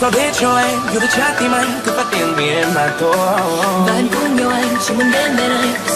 sao để cho em? Yêu được trái tim anh, cứ phát tiền vì em mà thôi. Và anh cũng yêu anh, chỉ muốn đến bên anh.